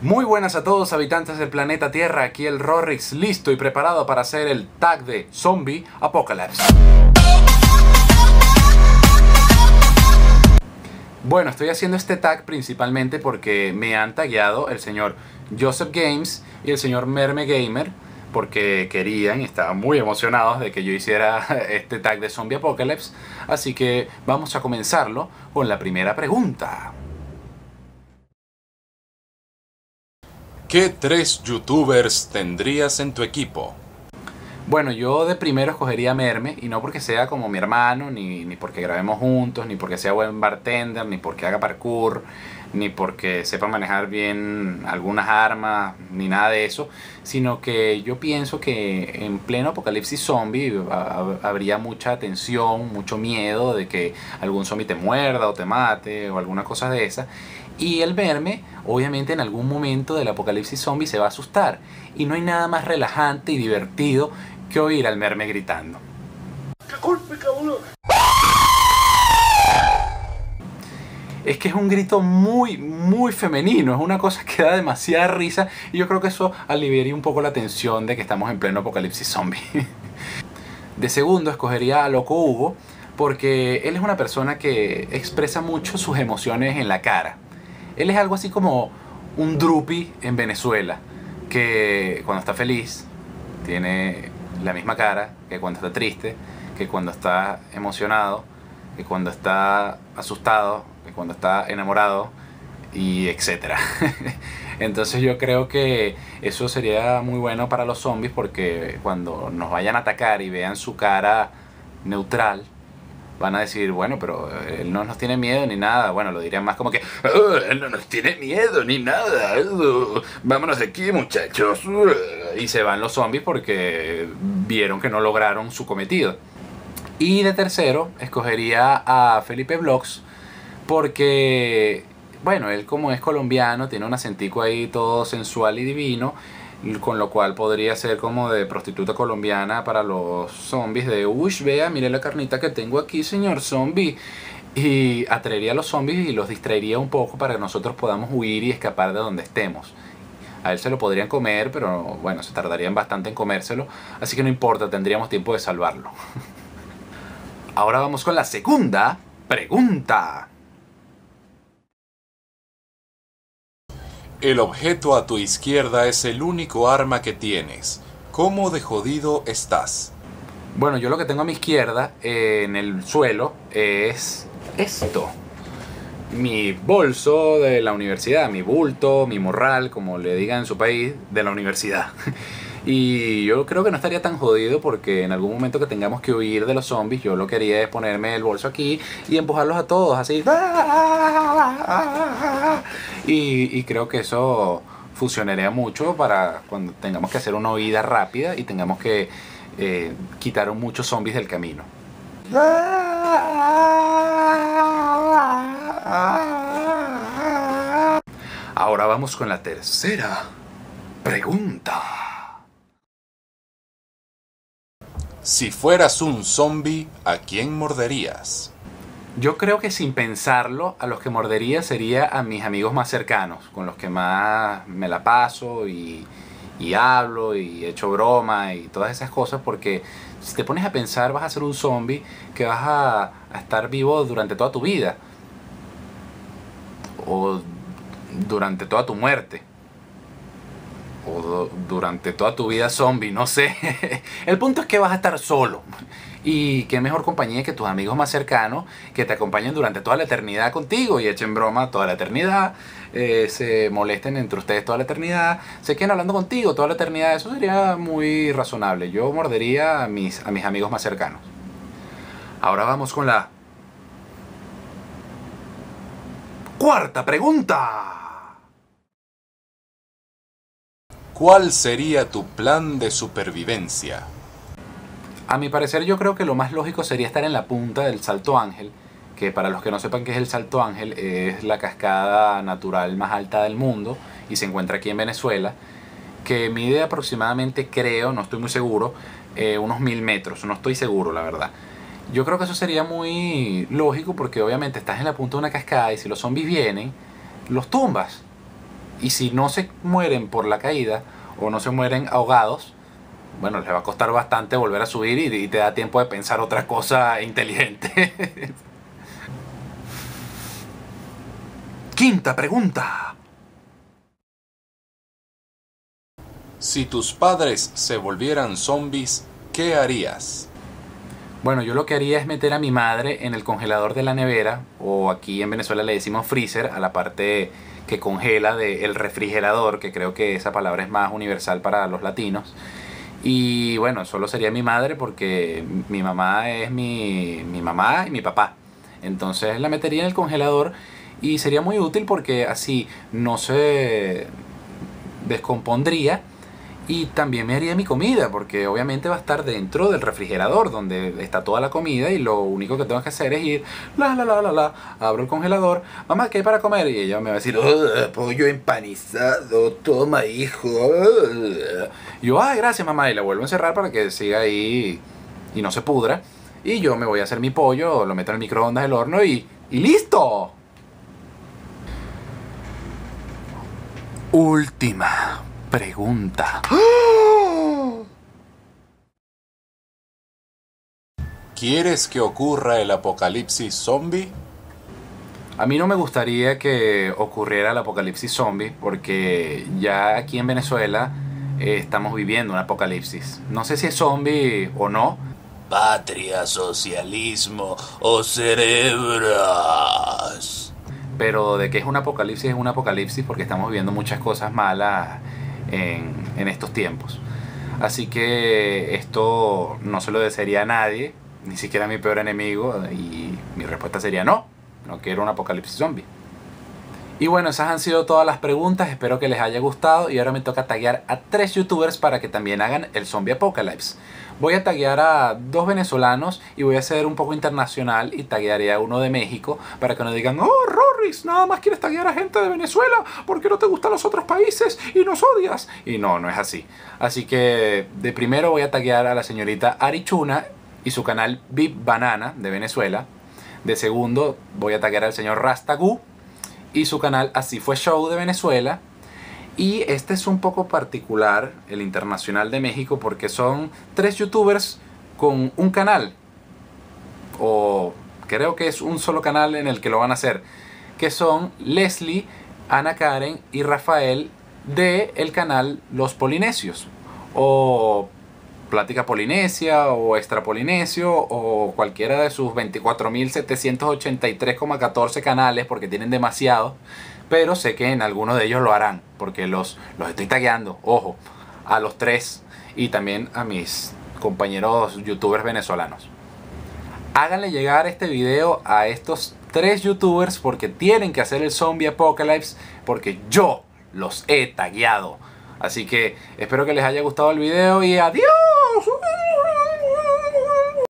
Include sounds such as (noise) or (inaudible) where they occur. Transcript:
Muy buenas a todos habitantes del planeta Tierra, aquí el Rorix listo y preparado para hacer el tag de Zombie Apocalypse. Bueno, estoy haciendo este tag principalmente porque me han tagueado el señor Joseph Games y el señor Merme Gamer porque querían y estaban muy emocionados de que yo hiciera (laughs) este tag de Zombie Apocalypse. Así que vamos a comenzarlo con la primera pregunta. ¿Qué tres youtubers tendrías en tu equipo? Bueno, yo de primero escogería Merme, y no porque sea como mi hermano, ni, ni, porque grabemos juntos, ni porque sea buen bartender, ni porque haga parkour, ni porque sepa manejar bien algunas armas, ni nada de eso, sino que yo pienso que en pleno apocalipsis zombie habría mucha tensión, mucho miedo de que algún zombie te muerda o te mate o alguna cosa de esa. Y el verme, obviamente en algún momento del apocalipsis zombie se va a asustar. Y no hay nada más relajante y divertido que oír al merme gritando. Es que es un grito muy, muy femenino, es una cosa que da demasiada risa y yo creo que eso aliviaría un poco la tensión de que estamos en pleno apocalipsis zombie. (laughs) De segundo escogería a Loco Hugo porque él es una persona que expresa mucho sus emociones en la cara. Él es algo así como un drupi en Venezuela, que cuando está feliz tiene la misma cara que cuando está triste, que cuando está emocionado, que cuando está asustado, que cuando está enamorado y etcétera. (laughs) Entonces yo creo que eso sería muy bueno para los zombies porque cuando nos vayan a atacar y vean su cara neutral, van a decir, bueno, pero él no nos tiene miedo ni nada. Bueno, lo dirían más como que, oh, él no nos tiene miedo ni nada. vámonos de aquí, muchachos. Y se van los zombies porque vieron que no lograron su cometido. Y de tercero, escogería a Felipe Vlogs porque, bueno, él como es colombiano, tiene un acentico ahí todo sensual y divino con lo cual podría ser como de prostituta colombiana para los zombies de uy vea mire la carnita que tengo aquí señor zombie y atraería a los zombies y los distraería un poco para que nosotros podamos huir y escapar de donde estemos. A él se lo podrían comer pero bueno se tardarían bastante en comérselo así que no importa tendríamos tiempo de salvarlo. (laughs) Ahora vamos con la segunda pregunta El objeto a tu izquierda es el único arma que tienes. ¿Cómo de jodido estás? Bueno, yo lo que tengo a mi izquierda eh, en el suelo es esto. Mi bolso de la universidad, mi bulto, mi morral, como le digan en su país, de la universidad. (laughs) Y yo creo que no estaría tan jodido porque en algún momento que tengamos que huir de los zombies, yo lo que haría es ponerme el bolso aquí y empujarlos a todos así. Y, creo que eso funcionaría mucho para cuando tengamos que hacer una huida rápida y tengamos que eh, quitar muchos zombies del camino. Ahora vamos con la tercera pregunta. Si fueras un zombie, ¿a quién morderías? Yo creo que sin pensarlo, a los que mordería sería a mis amigos más cercanos, con los que más me la paso y, hablo y echo broma y todas esas cosas, porque si te pones a pensar vas a ser un zombie que vas a, a estar vivo durante toda tu vida o durante toda tu muerte o durante toda tu vida zombie, no sé. (laughs) El punto es que vas a estar solo. Y qué mejor compañía que tus amigos más cercanos que te acompañen durante toda la eternidad contigo y echen broma toda la eternidad, eh, se molesten entre ustedes toda la eternidad, se queden hablando contigo toda la eternidad. Eso sería muy razonable. Yo mordería mis, a mis amigos más cercanos. Ahora vamos con la cuarta pregunta. ¿Cuál sería tu plan de supervivencia? A mi parecer yo creo que lo más lógico sería estar en la punta del Salto Ángel, que para los que no sepan qué es el Salto Ángel, es la cascada natural más alta del mundo y se encuentra aquí en Venezuela, que mide aproximadamente, creo, no estoy muy seguro, eh, unos mil metros, no estoy seguro la verdad. Yo creo que eso sería muy lógico porque obviamente estás en la punta de una cascada y si los zombies vienen, los tumbas Y si no se mueren por la caída o no se mueren ahogados, bueno, les va a costar bastante volver a subir y, y te da tiempo de pensar otra cosa inteligente. (laughs) Quinta pregunta. Si tus padres se volvieran zombies, ¿qué harías? Bueno, yo lo que haría es meter a mi madre en el congelador de la nevera, o aquí en Venezuela le decimos freezer, a la parte que congela del refrigerador, que creo que esa palabra es más universal para los latinos. Y bueno, solo sería mi madre porque mi mamá es mi, mi mamá y mi papá. Entonces la metería en el congelador y sería muy útil porque así no se descompondría y también me haría mi comida, porque obviamente va a estar dentro del refrigerador donde está toda la comida y lo único que tengo que hacer es ir, la, la, la, la, la, abro el congelador, mamá, ¿qué hay para comer? Y ella me va a decir, "Oh, pollo empanizado, toma hijo. Y yo, ay, gracias mamá, y la vuelvo a encerrar para que siga ahí y no se pudra. Y yo me voy a hacer mi pollo, lo meto en el microondas del horno y, y listo. Última pregunta. ¿Quieres que ocurra el apocalipsis zombie? A mí no me gustaría que ocurriera el apocalipsis zombie porque ya aquí en Venezuela eh, estamos viviendo un apocalipsis. No sé si es zombie o no. Patria, socialismo o cerebros. Pero de que es un apocalipsis es un apocalipsis porque estamos viviendo muchas cosas malas en, estos tiempos. Así que esto no se lo desearía a nadie, ni siquiera a mi peor enemigo. Y mi respuesta sería no, no quiero un apocalipsis zombie. Y bueno, esas han sido todas las preguntas, espero que les haya gustado y ahora me toca taguear a tres youtubers para que también hagan el zombie apocalypse. Voy a taguear a dos venezolanos y voy a ser un poco internacional y taguearé a uno de México para que no digan, oh Nada más quieres taguear a gente de Venezuela porque no te gustan los otros países y nos odias. Y no, no es así. Así que de primero voy a taguear a la señorita Arichuna y su canal Big Banana de Venezuela. De segundo voy a taguear al señor Rastagu y su canal Así fue Show de Venezuela. Y este es un poco particular, el Internacional de México, porque son tres youtubers con un canal. O creo que es un solo canal en el que lo van a hacer. Que son Leslie, Ana Karen y Rafael de el canal Los Polinesios. O Plática Polinesia o Extra Polinesio o cualquiera de sus 24.783,14 canales porque tienen demasiado. Pero sé que en algunos de ellos lo harán porque los, los estoy tagueando, ojo, a los tres y también a mis compañeros youtubers venezolanos. Háganle llegar este video a estos tres youtubers porque tienen que hacer el zombie apocalypse porque yo los he tagueado. Así que espero que les haya gustado el video y adiós.